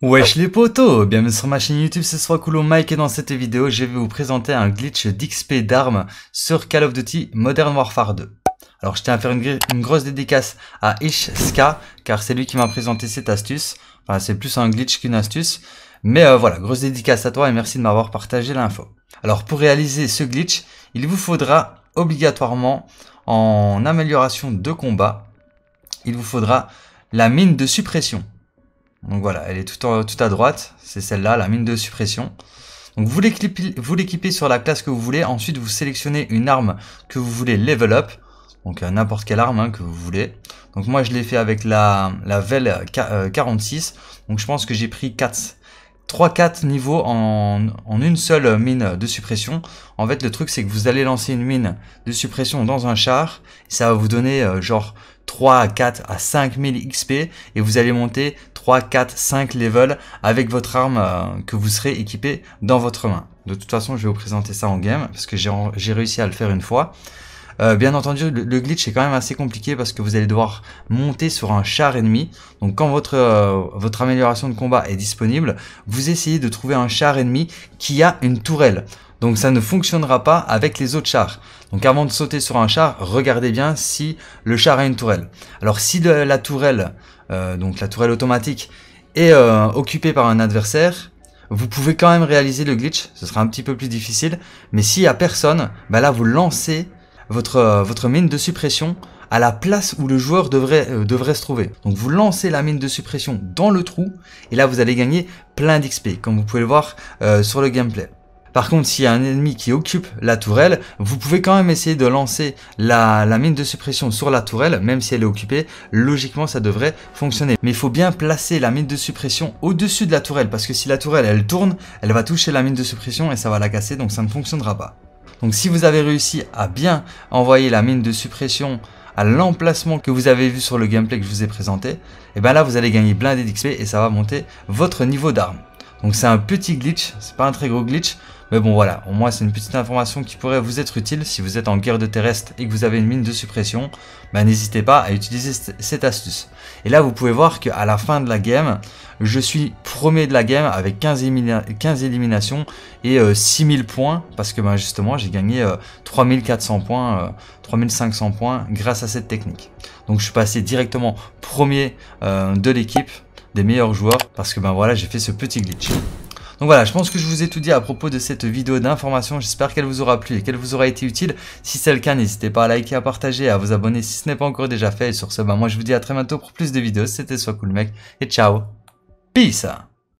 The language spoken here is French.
Wesh les potos, bienvenue sur ma chaîne YouTube, c'est Coolo Mike et dans cette vidéo je vais vous présenter un glitch d'XP d'armes sur Call of Duty Modern Warfare 2. Alors je tiens à faire une, grosse dédicace à Ishska car c'est lui qui m'a présenté cette astuce, enfin c'est plus un glitch qu'une astuce, mais euh, voilà, grosse dédicace à toi et merci de m'avoir partagé l'info. Alors pour réaliser ce glitch, il vous faudra obligatoirement en amélioration de combat, il vous faudra la mine de suppression. Donc voilà, elle est tout, à droite, c'est celle-là, la mine de suppression. Donc vous l'équipez sur la classe que vous voulez, ensuite vous sélectionnez une arme que vous voulez level up, donc euh, n'importe quelle arme hein, que vous voulez. Donc moi je l'ai fait avec la, la VEL 46, euh, donc je pense que j'ai pris 4, 3-4 niveaux en, une seule mine de suppression. En fait le truc c'est que vous allez lancer une mine de suppression dans un char, ça va vous donner euh, genre 3 à 4 à 5000 XP et vous allez monter 3, 4, 5 levels avec votre arme euh, que vous serez équipé dans votre main. De toute façon, je vais vous présenter ça en game parce que j'ai réussi à le faire une fois. Euh, bien entendu, le, glitch est quand même assez compliqué parce que vous allez devoir monter sur un char ennemi. Donc quand votre, euh, votre amélioration de combat est disponible, vous essayez de trouver un char ennemi qui a une tourelle. Donc ça ne fonctionnera pas avec les autres chars. Donc avant de sauter sur un char, regardez bien si le char a une tourelle. Alors si la tourelle, euh, donc la tourelle automatique, est occupée par un adversaire, vous pouvez quand même réaliser le glitch, ce sera un petit peu plus difficile, mais s'il n'y a personne, bah là vous lancez votre, euh, votre mine de suppression à la place où le joueur devrait, devrait se trouver. Donc vous lancez la mine de suppression dans le trou, et là vous allez gagner plein d'XP, comme vous pouvez le voir sur le gameplay. Par contre, s'il y a un ennemi qui occupe la tourelle, vous pouvez quand même essayer de lancer la, mine de suppression sur la tourelle, même si elle est occupée. Logiquement, ça devrait fonctionner. Mais il faut bien placer la mine de suppression au-dessus de la tourelle, parce que si la tourelle, elle tourne, elle va toucher la mine de suppression et ça va la casser, donc ça ne fonctionnera pas. Donc si vous avez réussi à bien envoyer la mine de suppression à l'emplacement que vous avez vu sur le gameplay que je vous ai présenté, et eh bien là vous allez gagner plein d'XP et ça va monter votre niveau d'arme. Donc c'est un petit glitch, c'est pas un très gros glitch, mais bon voilà, au moins c'est une petite information qui pourrait vous être utile si vous êtes en guerre de terrestre et que vous avez une mine de suppression, bah, n'hésitez pas à utiliser cette astuce. Et là vous pouvez voir qu'à la fin de la game, je suis premier de la game avec 15, éliminations et 6000 euh, points parce que bah, justement j'ai gagné 3400 euh, points, 3500 euh, points grâce à cette technique. Donc je suis passé directement premier de l'équipe des meilleurs joueurs parce que ben voilà j'ai fait ce petit glitch. Donc voilà, je pense que je vous ai tout dit à propos de cette vidéo d'information. J'espère qu'elle vous aura plu et qu'elle vous aura été utile. Si c'est le cas, n'hésitez pas à liker, à partager, à vous abonner si ce n'est pas encore déjà fait. Et sur ce, ben moi je vous dis à très bientôt pour plus de vidéos. C'était Soit Cool Mec et ciao. Peace.